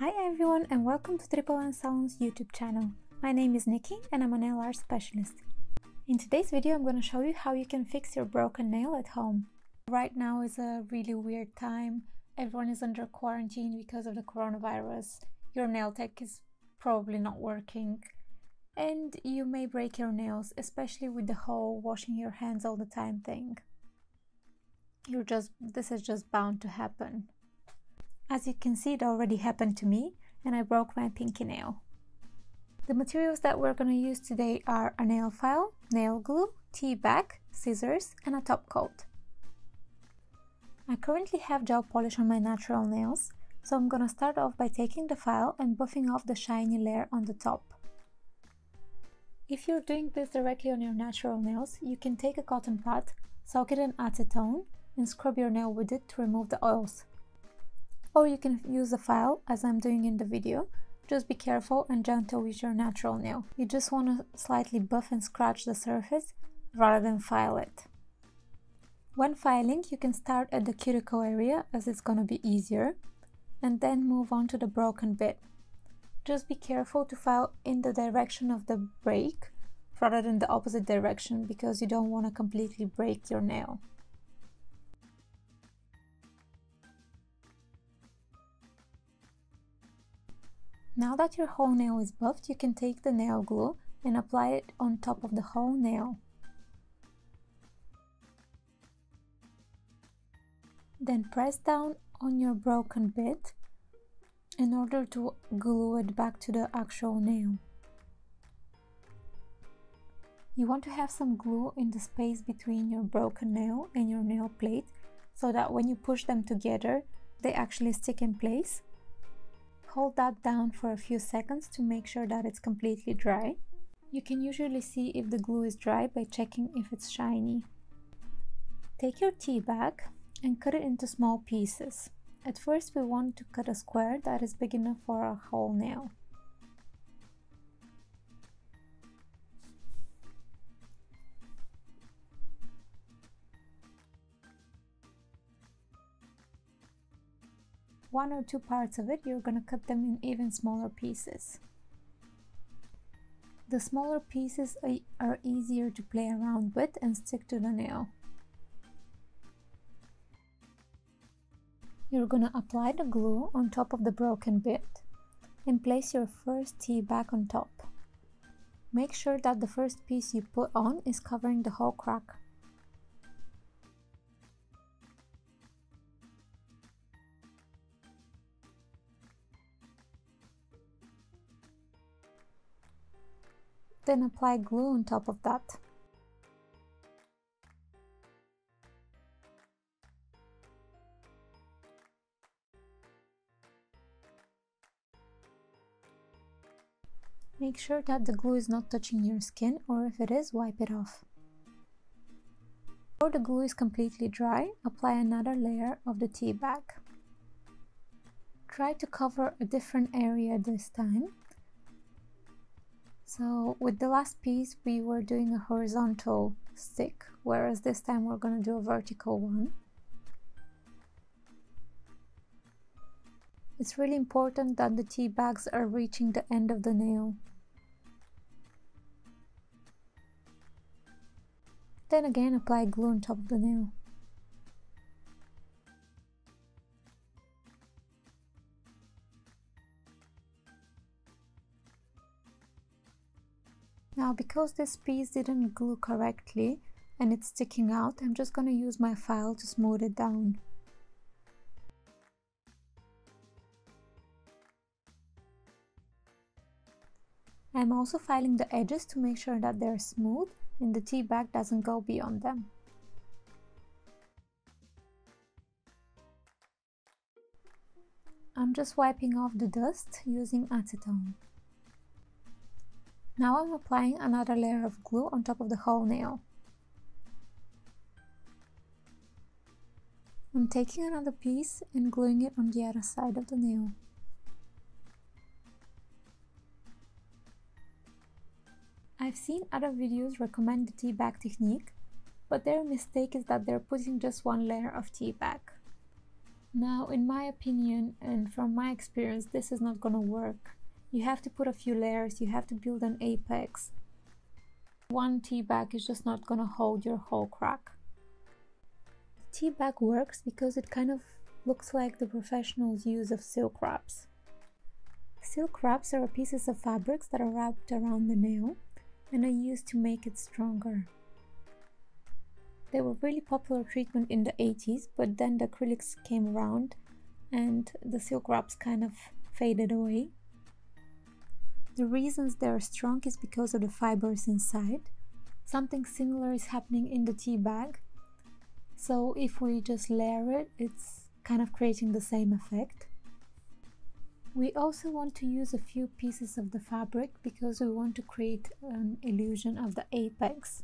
Hi everyone and welcome to Triple N Salon's YouTube channel. My name is Nikki and I'm a nail art specialist. In today's video I'm going to show you how you can fix your broken nail at home. Right now is a really weird time. Everyone is under quarantine because of the coronavirus. Your nail tech is probably not working and you may break your nails, especially with the whole washing your hands all the time thing. You're just this is just bound to happen. As you can see, it already happened to me and I broke my pinky nail. The materials that we're going to use today are a nail file, nail glue, tea bag, scissors, and a top coat. I currently have gel polish on my natural nails, so I'm going to start off by taking the file and buffing off the shiny layer on the top. If you're doing this directly on your natural nails, you can take a cotton pad, soak it in acetone, and scrub your nail with it to remove the oils or you can use a file as I'm doing in the video. Just be careful and gentle with your natural nail. You just want to slightly buff and scratch the surface rather than file it. When filing, you can start at the cuticle area as it's going to be easier and then move on to the broken bit. Just be careful to file in the direction of the break rather than the opposite direction because you don't want to completely break your nail. Now that your whole nail is buffed, you can take the nail glue and apply it on top of the whole nail. Then press down on your broken bit in order to glue it back to the actual nail. You want to have some glue in the space between your broken nail and your nail plate so that when you push them together, they actually stick in place. Hold that down for a few seconds to make sure that it's completely dry. You can usually see if the glue is dry by checking if it's shiny. Take your tea bag and cut it into small pieces. At first we want to cut a square that is big enough for a whole nail. One or two parts of it, you're to cut them in even smaller pieces. The smaller pieces are easier to play around with and stick to the nail. You're to apply the glue on top of the broken bit and place your first tea back on top. Make sure that the first piece you put on is covering the whole crack. Then apply glue on top of that. Make sure that the glue is not touching your skin or if it is, wipe it off. Before the glue is completely dry, apply another layer of the tea bag. Try to cover a different area this time so with the last piece we were doing a horizontal stick, whereas this time we're going to do a vertical one. It's really important that the tea bags are reaching the end of the nail. Then again apply glue on top of the nail. Now because this piece didn't glue correctly and it's sticking out, I'm just going to use my file to smooth it down. I'm also filing the edges to make sure that they're smooth and the tea bag doesn't go beyond them. I'm just wiping off the dust using acetone. Now I'm applying another layer of glue on top of the whole nail. I'm taking another piece and gluing it on the other side of the nail. I've seen other videos recommend the tea bag technique, but their mistake is that they're putting just one layer of tea bag. Now, in my opinion and from my experience, this is not gonna work. You have to put a few layers, you have to build an apex. One tea bag is just not gonna hold your whole crack. The tea bag works because it kind of looks like the professionals use of silk wraps. Silk wraps are pieces of fabrics that are wrapped around the nail and are used to make it stronger. They were really popular treatment in the 80s, but then the acrylics came around and the silk wraps kind of faded away. The reasons they are strong is because of the fibers inside. Something similar is happening in the tea bag. So if we just layer it, it's kind of creating the same effect. We also want to use a few pieces of the fabric because we want to create an illusion of the apex.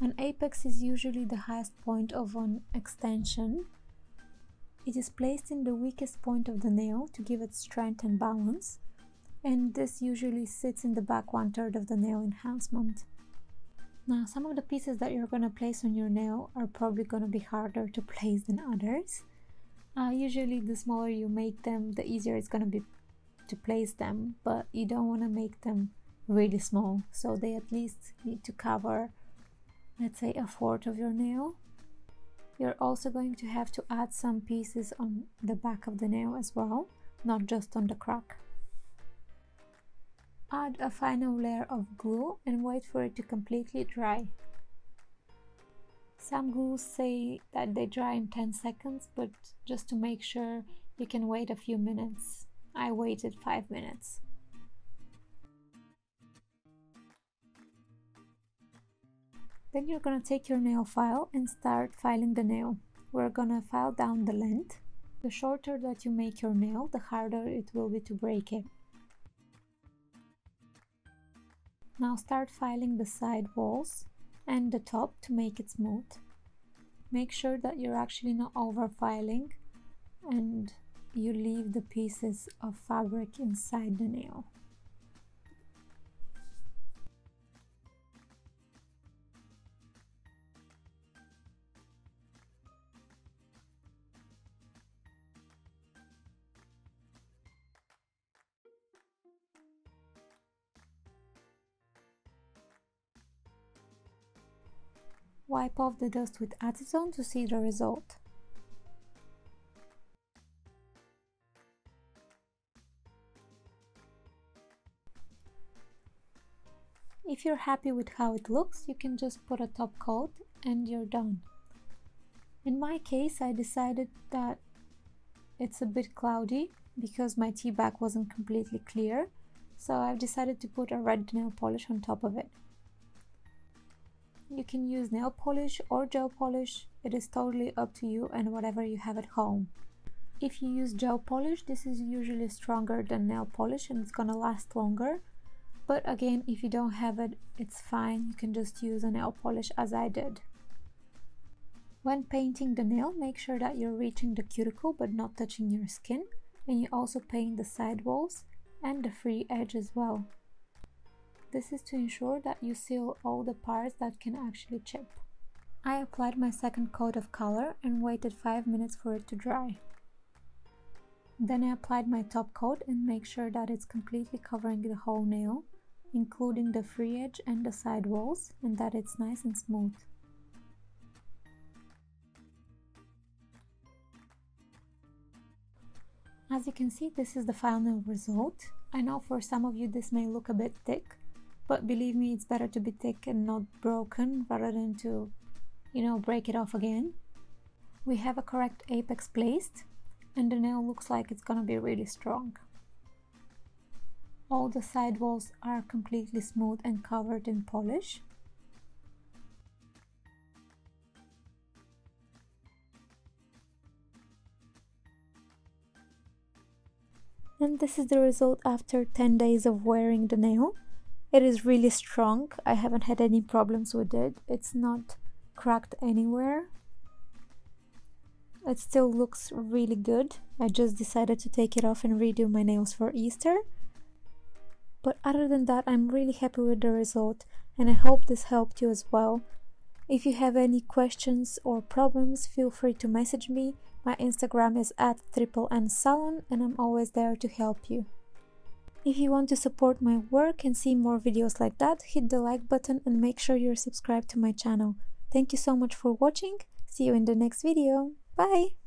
An apex is usually the highest point of an extension. It is placed in the weakest point of the nail to give it strength and balance, and this usually sits in the back one third of the nail enhancement. Now, some of the pieces that you're going to place on your nail are probably going to be harder to place than others. Uh, usually, the smaller you make them, the easier it's going to be to place them, but you don't want to make them really small, so they at least need to cover let's say a fourth of your nail you're also going to have to add some pieces on the back of the nail as well not just on the crack add a final layer of glue and wait for it to completely dry some glues say that they dry in 10 seconds but just to make sure you can wait a few minutes I waited 5 minutes Then you're gonna take your nail file and start filing the nail. We're gonna file down the length. The shorter that you make your nail, the harder it will be to break it. Now start filing the side walls and the top to make it smooth. Make sure that you're actually not over filing and you leave the pieces of fabric inside the nail. Wipe off the dust with acetone to see the result. If you're happy with how it looks, you can just put a top coat and you're done. In my case, I decided that it's a bit cloudy because my tea bag wasn't completely clear, so I've decided to put a red nail polish on top of it. You can use nail polish or gel polish. It is totally up to you and whatever you have at home. If you use gel polish, this is usually stronger than nail polish and it's gonna last longer. But again, if you don't have it, it's fine. You can just use a nail polish as I did. When painting the nail, make sure that you're reaching the cuticle but not touching your skin. And you also paint the side walls and the free edge as well. This is to ensure that you seal all the parts that can actually chip. I applied my second coat of color and waited 5 minutes for it to dry. Then I applied my top coat and make sure that it's completely covering the whole nail, including the free edge and the side walls, and that it's nice and smooth. As you can see, this is the final result. I know for some of you this may look a bit thick, but believe me it's better to be thick and not broken rather than to you know break it off again. We have a correct apex placed and the nail looks like it's gonna be really strong. All the side walls are completely smooth and covered in polish. And this is the result after 10 days of wearing the nail it is really strong. I haven't had any problems with it. It's not cracked anywhere. It still looks really good. I just decided to take it off and redo my nails for Easter. But other than that, I'm really happy with the result and I hope this helped you as well. If you have any questions or problems, feel free to message me My Instagram is at triple N salon and I'm always there to help you. If you want to support my work and see more videos like that, hit the like button and make sure you're subscribed to my channel. Thank you so much for watching. See you in the next video. Bye!